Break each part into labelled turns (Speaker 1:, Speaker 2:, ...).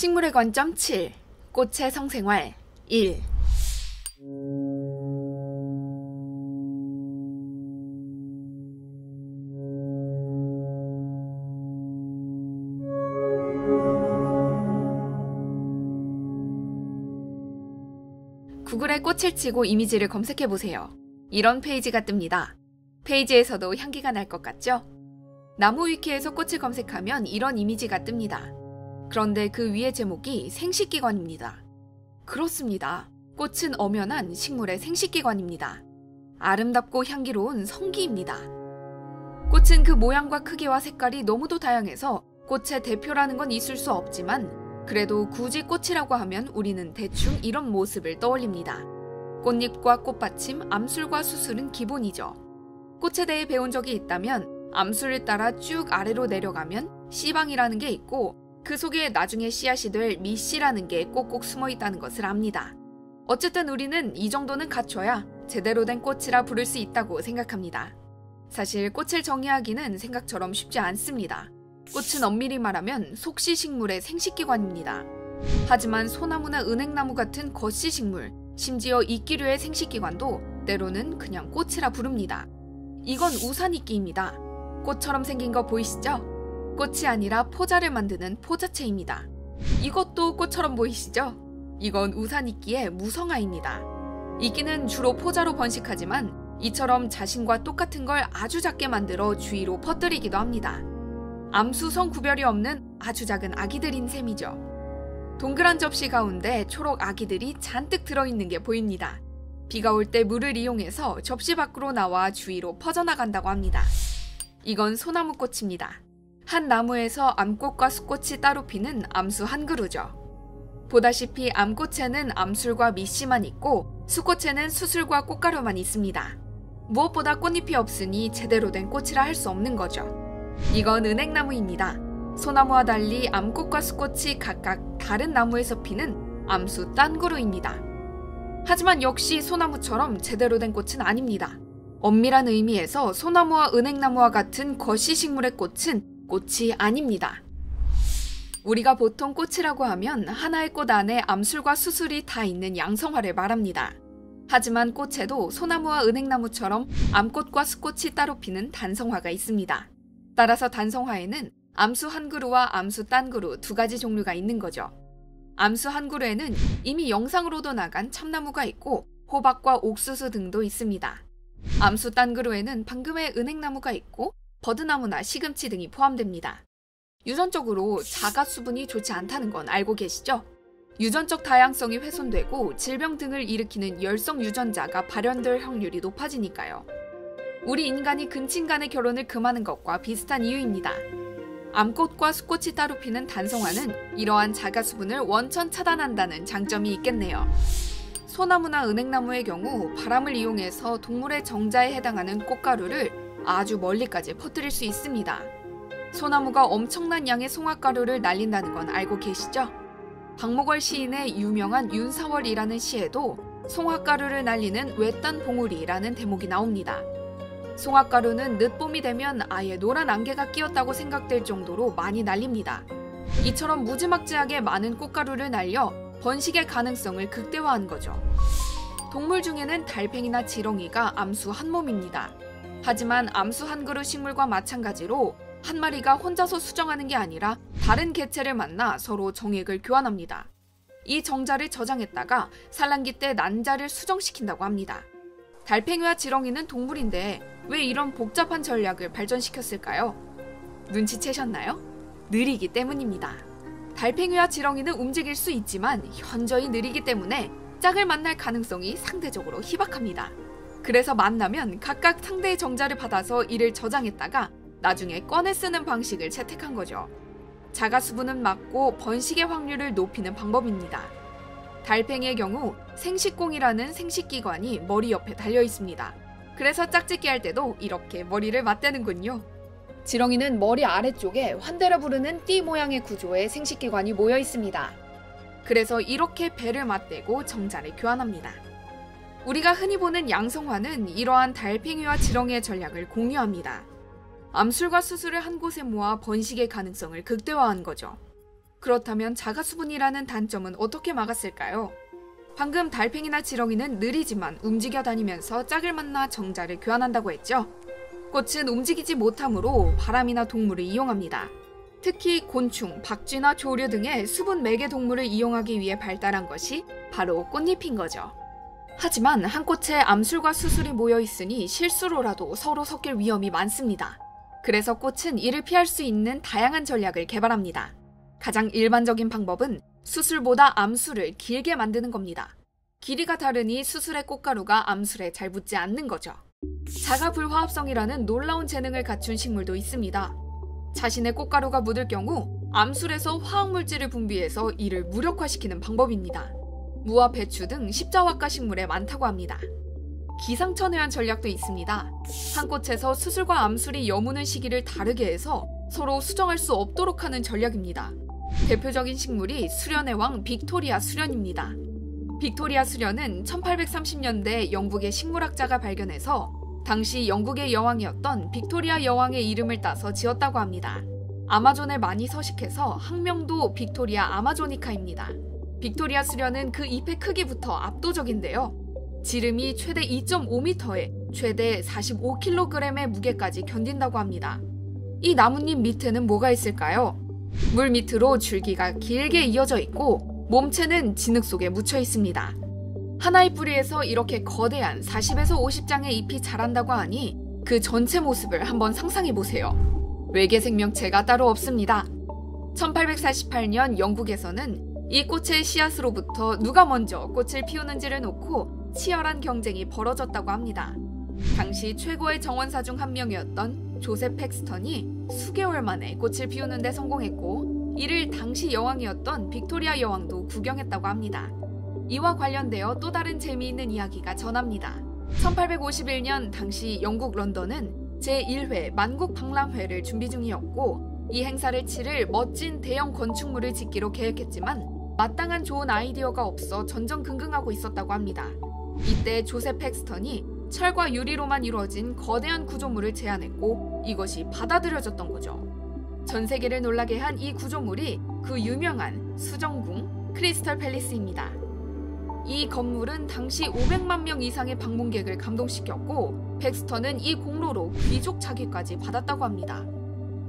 Speaker 1: 식물의 관점 7. 꽃의 성생활 1. 구글에 꽃을 치고 이미지를 검색해 보세요. 이런 페이지가 뜹니다. 페이지에서도 향기가 날 것 같죠? 나무 위키에서 꽃을 검색하면 이런 이미지가 뜹니다. 그런데 그 위의 제목이 생식기관입니다. 그렇습니다. 꽃은 엄연한 식물의 생식기관입니다. 아름답고 향기로운 성기입니다. 꽃은 그 모양과 크기와 색깔이 너무도 다양해서 꽃의 대표라는 건 있을 수 없지만 그래도 굳이 꽃이라고 하면 우리는 대충 이런 모습을 떠올립니다. 꽃잎과 꽃받침, 암술과 수술은 기본이죠. 꽃에 대해 배운 적이 있다면 암술을 따라 쭉 아래로 내려가면 씨방이라는 게 있고 그 속에 나중에 씨앗이 될 미씨라는 게 꼭꼭 숨어 있다는 것을 압니다. 어쨌든 우리는 이 정도는 갖춰야 제대로 된 꽃이라 부를 수 있다고 생각합니다. 사실 꽃을 정의하기는 생각처럼 쉽지 않습니다. 꽃은 엄밀히 말하면 속시식물의 생식기관입니다. 하지만 소나무나 은행나무 같은 겉시식물, 심지어 이끼류의 생식기관도 때로는 그냥 꽃이라 부릅니다. 이건 우산이끼입니다. 꽃처럼 생긴 거 보이시죠? 꽃이 아니라 포자를 만드는 포자체입니다. 이것도 꽃처럼 보이시죠? 이건 우산이끼의 무성아입니다. 이끼는 주로 포자로 번식하지만 이처럼 자신과 똑같은 걸 아주 작게 만들어 주위로 퍼뜨리기도 합니다. 암수성 구별이 없는 아주 작은 아기들인 셈이죠. 동그란 접시 가운데 초록 아기들이 잔뜩 들어있는 게 보입니다. 비가 올 때 물을 이용해서 접시 밖으로 나와 주위로 퍼져나간다고 합니다. 이건 소나무꽃입니다. 한 나무에서 암꽃과 수꽃이 따로 피는 암수 한 그루죠. 보다시피 암꽃에는 암술과 밑씨만 있고 수꽃에는 수술과 꽃가루만 있습니다. 무엇보다 꽃잎이 없으니 제대로 된 꽃이라 할 수 없는 거죠. 이건 은행나무입니다. 소나무와 달리 암꽃과 수꽃이 각각 다른 나무에서 피는 암수 딴그루입니다. 하지만 역시 소나무처럼 제대로 된 꽃은 아닙니다. 엄밀한 의미에서 소나무와 은행나무와 같은 거시식물의 꽃은 꽃이 아닙니다. 우리가 보통 꽃이라고 하면 하나의 꽃 안에 암술과 수술이 다 있는 양성화를 말합니다. 하지만 꽃에도 소나무와 은행나무처럼 암꽃과 수꽃이 따로 피는 단성화가 있습니다. 따라서 단성화에는 암수 한 그루와 암수 딴 그루 두 가지 종류가 있는 거죠. 암수 한 그루에는 이미 영상으로도 나간 참나무가 있고 호박과 옥수수 등도 있습니다. 암수 딴 그루에는 방금의 은행나무가 있고 버드나무나 시금치 등이 포함됩니다. 유전적으로 자가 수분이 좋지 않다는 건 알고 계시죠? 유전적 다양성이 훼손되고 질병 등을 일으키는 열성 유전자가 발현될 확률이 높아지니까요. 우리 인간이 근친 간의 결혼을 금하는 것과 비슷한 이유입니다. 암꽃과 수꽃이 따로 피는 단성화는 이러한 자가 수분을 원천 차단한다는 장점이 있겠네요. 소나무나 은행나무의 경우 바람을 이용해서 동물의 정자에 해당하는 꽃가루를 아주 멀리까지 퍼뜨릴 수 있습니다. 소나무가 엄청난 양의 송화가루를 날린다는 건 알고 계시죠? 박목월 시인의 유명한 윤사월이라는 시에도 송화가루를 날리는 외딴 봉우리라는 대목이 나옵니다. 송화가루는 늦봄이 되면 아예 노란 안개가 끼었다고 생각될 정도로 많이 날립니다. 이처럼 무지막지하게 많은 꽃가루를 날려 번식의 가능성을 극대화한 거죠. 동물 중에는 달팽이나 지렁이가 암수 한 몸입니다. 하지만 암수 한 그루 식물과 마찬가지로 한 마리가 혼자서 수정하는 게 아니라 다른 개체를 만나 서로 정액을 교환합니다. 이 정자를 저장했다가 산란기 때 난자를 수정시킨다고 합니다. 달팽이와 지렁이는 동물인데 왜 이런 복잡한 전략을 발전시켰을까요? 눈치채셨나요? 느리기 때문입니다. 달팽이와 지렁이는 움직일 수 있지만 현저히 느리기 때문에 짝을 만날 가능성이 상대적으로 희박합니다. 그래서 만나면 각각 상대의 정자를 받아서 이를 저장했다가 나중에 꺼내 쓰는 방식을 채택한 거죠. 자가 수분은 막고 번식의 확률을 높이는 방법입니다. 달팽이의 경우 생식공이라는 생식기관이 머리 옆에 달려 있습니다. 그래서 짝짓기 할 때도 이렇게 머리를 맞대는군요. 지렁이는 머리 아래쪽에 환대라 부르는 띠 모양의 구조의 생식기관이 모여 있습니다. 그래서 이렇게 배를 맞대고 정자를 교환합니다. 우리가 흔히 보는 양성화는 이러한 달팽이와 지렁이의 전략을 공유합니다. 암술과 수술을 한 곳에 모아 번식의 가능성을 극대화한 거죠. 그렇다면 자가수분이라는 단점은 어떻게 막았을까요? 방금 달팽이나 지렁이는 느리지만 움직여 다니면서 짝을 만나 정자를 교환한다고 했죠. 꽃은 움직이지 못하므로 바람이나 동물을 이용합니다. 특히 곤충, 박쥐나 조류 등의 수분 매개 동물을 이용하기 위해 발달한 것이 바로 꽃잎인 거죠. 하지만 한 꽃에 암술과 수술이 모여 있으니 실수로라도 서로 섞일 위험이 많습니다. 그래서 꽃은 이를 피할 수 있는 다양한 전략을 개발합니다. 가장 일반적인 방법은 수술보다 암술을 길게 만드는 겁니다. 길이가 다르니 수술의 꽃가루가 암술에 잘 붙지 않는 거죠. 자가불화합성이라는 놀라운 재능을 갖춘 식물도 있습니다. 자신의 꽃가루가 묻을 경우 암술에서 화학물질을 분비해서 이를 무력화시키는 방법입니다. 무와 배추 등 십자화과 식물에 많다고 합니다. 기상천외한 전략도 있습니다. 한 꽃에서 수술과 암술이 여무는 시기를 다르게 해서 서로 수정할 수 없도록 하는 전략입니다. 대표적인 식물이 수련의 왕 빅토리아 수련입니다. 빅토리아 수련은 1830년대 영국의 식물학자가 발견해서 당시 영국의 여왕이었던 빅토리아 여왕의 이름을 따서 지었다고 합니다. 아마존에 많이 서식해서 학명도 Victoria amazonica입니다. 빅토리아 수련은 그 잎의 크기부터 압도적인데요. 지름이 최대 2.5m에 최대 45kg의 무게까지 견딘다고 합니다. 이 나뭇잎 밑에는 뭐가 있을까요? 물 밑으로 줄기가 길게 이어져 있고 몸체는 진흙 속에 묻혀 있습니다. 하나의 뿌리에서 이렇게 거대한 40에서 50장의 잎이 자란다고 하니 그 전체 모습을 한번 상상해 보세요. 외계 생명체가 따로 없습니다. 1848년 영국에서는 이 꽃의 씨앗으로부터 누가 먼저 꽃을 피우는지를 놓고 치열한 경쟁이 벌어졌다고 합니다. 당시 최고의 정원사 중 한 명이었던 조셉 팩스턴이 수개월 만에 꽃을 피우는 데 성공했고 이를 당시 여왕이었던 빅토리아 여왕도 구경했다고 합니다. 이와 관련되어 또 다른 재미있는 이야기가 전합니다. 1851년 당시 영국 런던은 제1회 만국 박람회를 준비 중이었고 이 행사를 치를 멋진 대형 건축물을 짓기로 계획했지만 마땅한 좋은 아이디어가 없어 전전긍긍하고 있었다고 합니다. 이때 조셉 팩스턴이 철과 유리로만 이루어진 거대한 구조물을 제안했고 이것이 받아들여졌던 거죠. 전 세계를 놀라게 한 이 구조물이 그 유명한 수정궁 크리스털 팰리스입니다. 이 건물은 당시 500만 명 이상의 방문객을 감동시켰고 팩스턴은 이 공로로 귀족 작위까지 받았다고 합니다.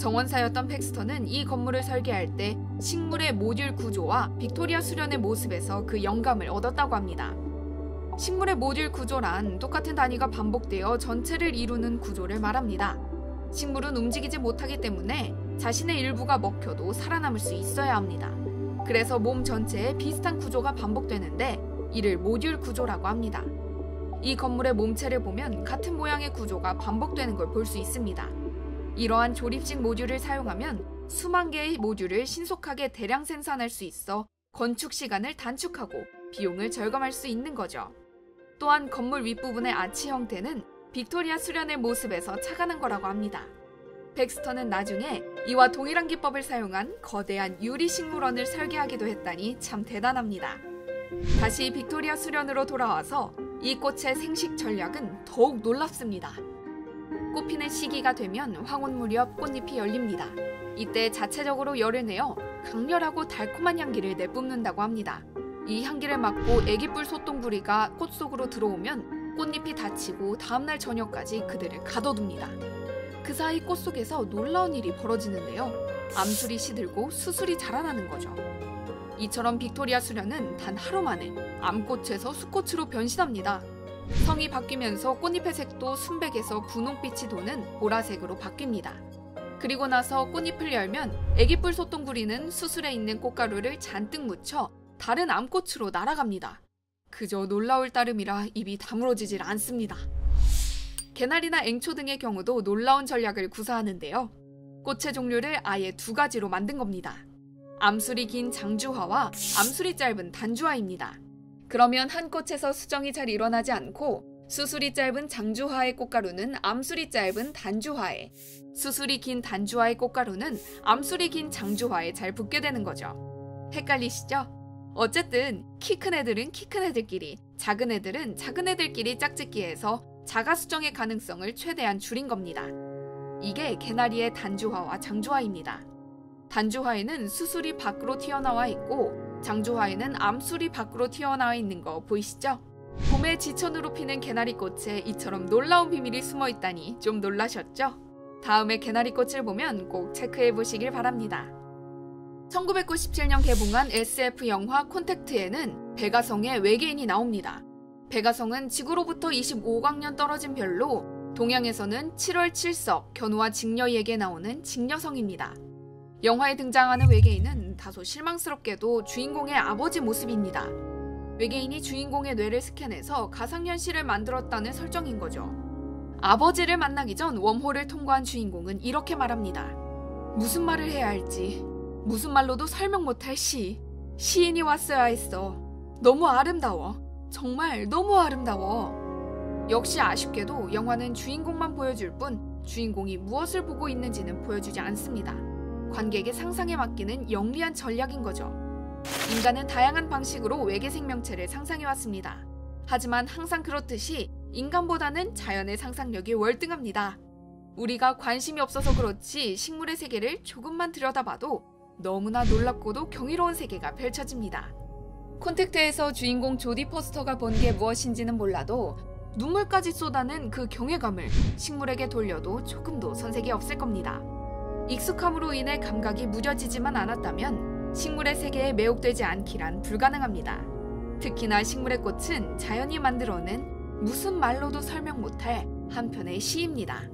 Speaker 1: 정원사였던 팩스턴은 이 건물을 설계할 때 식물의 모듈 구조와 빅토리아 수련의 모습에서 그 영감을 얻었다고 합니다. 식물의 모듈 구조란 똑같은 단위가 반복되어 전체를 이루는 구조를 말합니다. 식물은 움직이지 못하기 때문에 자신의 일부가 먹혀도 살아남을 수 있어야 합니다. 그래서 몸 전체에 비슷한 구조가 반복되는데 이를 모듈 구조라고 합니다. 이 건물의 몸체를 보면 같은 모양의 구조가 반복되는 걸 볼 수 있습니다. 이러한 조립식 모듈을 사용하면 수만 개의 모듈을 신속하게 대량 생산할 수 있어 건축 시간을 단축하고 비용을 절감할 수 있는 거죠. 또한 건물 윗부분의 아치 형태는 빅토리아 수련의 모습에서 착안한 거라고 합니다. 팩스턴은 나중에 이와 동일한 기법을 사용한 거대한 유리 식물원을 설계하기도 했다니 참 대단합니다. 다시 빅토리아 수련으로 돌아와서 이 꽃의 생식 전략은 더욱 놀랍습니다. 꽃피는 시기가 되면 황혼 무렵 꽃잎이 열립니다. 이때 자체적으로 열을 내어 강렬하고 달콤한 향기를 내뿜는다고 합니다. 이 향기를 맡고 애기뿔 소똥구리가 꽃 속으로 들어오면 꽃잎이 다치고 다음날 저녁까지 그들을 가둬둡니다. 그 사이 꽃 속에서 놀라운 일이 벌어지는데요. 암술이 시들고 수술이 자라나는 거죠. 이처럼 빅토리아 수련은 단 하루 만에 암꽃에서 수꽃으로 변신합니다. 성이 바뀌면서 꽃잎의 색도 순백에서 분홍빛이 도는 보라색으로 바뀝니다. 그리고 나서 꽃잎을 열면 애기뿔 소똥구리는 수술에 있는 꽃가루를 잔뜩 묻혀 다른 암꽃으로 날아갑니다. 그저 놀라울 따름이라 입이 다물어지질 않습니다. 개나리나 앵초 등의 경우도 놀라운 전략을 구사하는데요. 꽃의 종류를 아예 두 가지로 만든 겁니다. 암술이 긴 장주화와 암술이 짧은 단주화입니다. 그러면 한 꽃에서 수정이 잘 일어나지 않고 수술이 짧은 장주화의 꽃가루는 암술이 짧은 단주화에, 수술이 긴 단주화의 꽃가루는 암술이 긴 장주화에 잘 붙게 되는 거죠. 헷갈리시죠? 어쨌든 키 큰 애들은 키 큰 애들끼리, 작은 애들은 작은 애들끼리 짝짓기해서 자가 수정의 가능성을 최대한 줄인 겁니다. 이게 개나리의 단주화와 장주화입니다. 단주화에는 수술이 밖으로 튀어나와 있고 장주화에는 암술이 밖으로 튀어나와 있는 거 보이시죠? 봄에 지천으로 피는 개나리꽃에 이처럼 놀라운 비밀이 숨어 있다니 좀 놀라셨죠? 다음에 개나리꽃을 보면 꼭 체크해 보시길 바랍니다. 1997년 개봉한 SF 영화 콘택트에는 배가성의 외계인이 나옵니다. 배가성은 지구로부터 25광년 떨어진 별로 동양에서는 7월 7석 견우와 직녀에게 나오는 직녀성입니다. 영화에 등장하는 외계인은 다소 실망스럽게도 주인공의 아버지 모습입니다. 외계인이 주인공의 뇌를 스캔해서 가상현실을 만들었다는 설정인 거죠. 아버지를 만나기 전 웜홀을 통과한 주인공은 이렇게 말합니다. 무슨 말을 해야 할지, 무슨 말로도 설명 못할 시. 시인이 왔어야 했어. 너무 아름다워. 정말 너무 아름다워. 역시 아쉽게도 영화는 주인공만 보여줄 뿐 주인공이 무엇을 보고 있는지는 보여주지 않습니다. 관객의 상상에 맡기는 영리한 전략인 거죠. 인간은 다양한 방식으로 외계 생명체를 상상해왔습니다. 하지만 항상 그렇듯이 인간보다는 자연의 상상력이 월등합니다. 우리가 관심이 없어서 그렇지 식물의 세계를 조금만 들여다봐도 너무나 놀랍고도 경이로운 세계가 펼쳐집니다. 콘택트에서 주인공 조디 포스터가 본 게 무엇인지는 몰라도 눈물까지 쏟아낸 그 경외감을 식물에게 돌려도 조금도 선색이 없을 겁니다. 익숙함으로 인해 감각이 무뎌지지만 않았다면 식물의 세계에 매혹되지 않기란 불가능합니다. 특히나 식물의 꽃은 자연이 만들어낸 무슨 말로도 설명 못할 한편의 시입니다.